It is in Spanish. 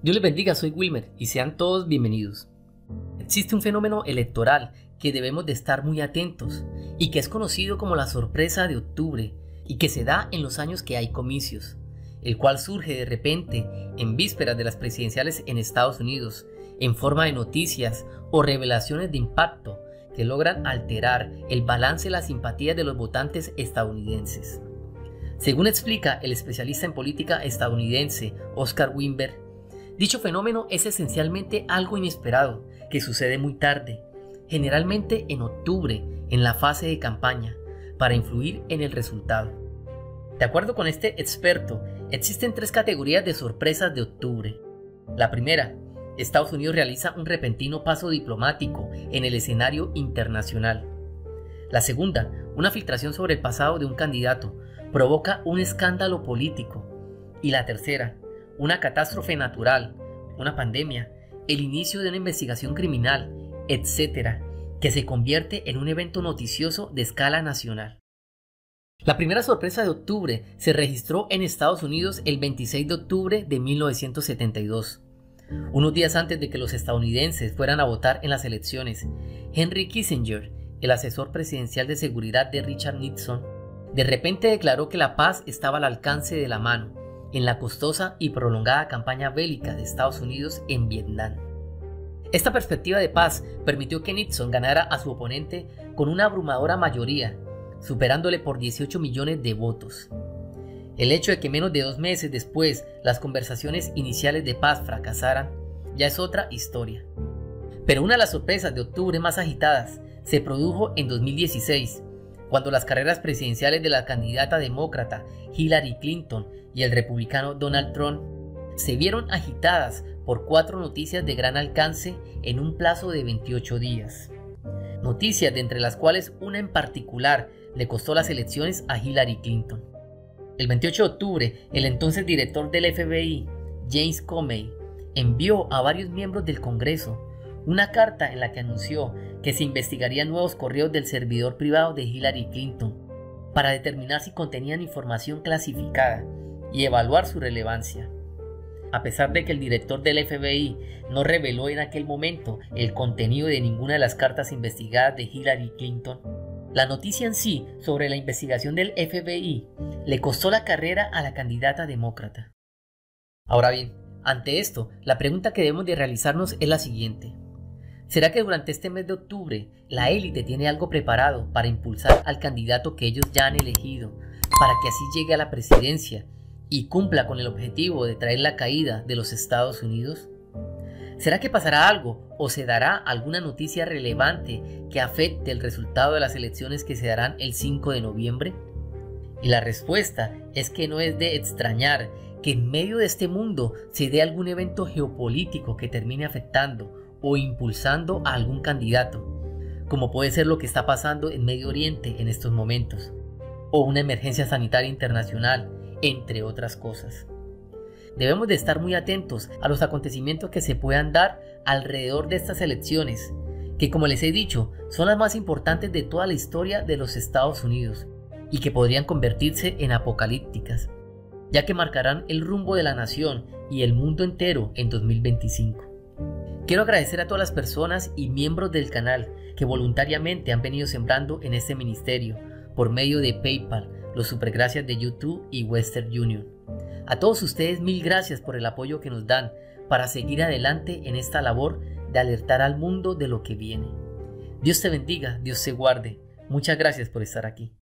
Dios les bendiga, soy Wilmer y sean todos bienvenidos. Existe un fenómeno electoral que debemos de estar muy atentos y que es conocido como la sorpresa de octubre y que se da en los años que hay comicios, el cual surge de repente en vísperas de las presidenciales en Estados Unidos en forma de noticias o revelaciones de impacto que logran alterar el balance de la simpatía de los votantes estadounidenses. Según explica el especialista en política estadounidense Oscar Wimber, Dicho fenómeno es esencialmente algo inesperado, que sucede muy tarde, generalmente en octubre, en la fase de campaña, para influir en el resultado. De acuerdo con este experto, existen tres categorías de sorpresas de octubre. La primera, Estados Unidos realiza un repentino paso diplomático en el escenario internacional. La segunda, una filtración sobre el pasado de un candidato, provoca un escándalo político. Y la tercera, una catástrofe natural, una pandemia, el inicio de una investigación criminal, etc., que se convierte en un evento noticioso de escala nacional. La primera sorpresa de octubre se registró en Estados Unidos el 26 de octubre de 1972. Unos días antes de que los estadounidenses fueran a votar en las elecciones, Henry Kissinger, el asesor presidencial de seguridad de Richard Nixon, de repente declaró que la paz estaba al alcance de la mano en la costosa y prolongada campaña bélica de Estados Unidos en Vietnam. Esta perspectiva de paz permitió que Nixon ganara a su oponente con una abrumadora mayoría, superándole por 18 millones de votos. El hecho de que menos de dos meses después las conversaciones iniciales de paz fracasaran ya es otra historia. Pero una de las sorpresas de octubre más agitadas se produjo en 2016, cuando las carreras presidenciales de la candidata demócrata Hillary Clinton y el republicano Donald Trump se vieron agitadas por cuatro noticias de gran alcance en un plazo de 28 días. Noticias de entre las cuales una en particular le costó las elecciones a Hillary Clinton. El 28 de octubre, el entonces director del FBI, James Comey, envió a varios miembros del Congreso una carta en la que anunció que se investigarían nuevos correos del servidor privado de Hillary Clinton para determinar si contenían información clasificada y evaluar su relevancia. A pesar de que el director del FBI no reveló en aquel momento el contenido de ninguna de las cartas investigadas de Hillary Clinton, la noticia en sí sobre la investigación del FBI le costó la carrera a la candidata demócrata. Ahora bien, ante esto, la pregunta que debemos de realizarnos es la siguiente. ¿Será que durante este mes de octubre la élite tiene algo preparado para impulsar al candidato que ellos ya han elegido, para que así llegue a la presidencia y cumpla con el objetivo de traer la caída de los Estados Unidos? ¿Será que pasará algo o se dará alguna noticia relevante que afecte el resultado de las elecciones que se darán el 5 de noviembre? Y la respuesta es que no es de extrañar que en medio de este mundo se dé algún evento geopolítico que termine afectando o impulsando a algún candidato, como puede ser lo que está pasando en Medio Oriente en estos momentos, o una emergencia sanitaria internacional, entre otras cosas. Debemos de estar muy atentos a los acontecimientos que se puedan dar alrededor de estas elecciones, que como les he dicho, son las más importantes de toda la historia de los Estados Unidos y que podrían convertirse en apocalípticas, ya que marcarán el rumbo de la nación y el mundo entero en 2025. Quiero agradecer a todas las personas y miembros del canal que voluntariamente han venido sembrando en este ministerio por medio de PayPal, los supergracias de YouTube y Western Union. A todos ustedes mil gracias por el apoyo que nos dan para seguir adelante en esta labor de alertar al mundo de lo que viene. Dios te bendiga, Dios te guarde. Muchas gracias por estar aquí.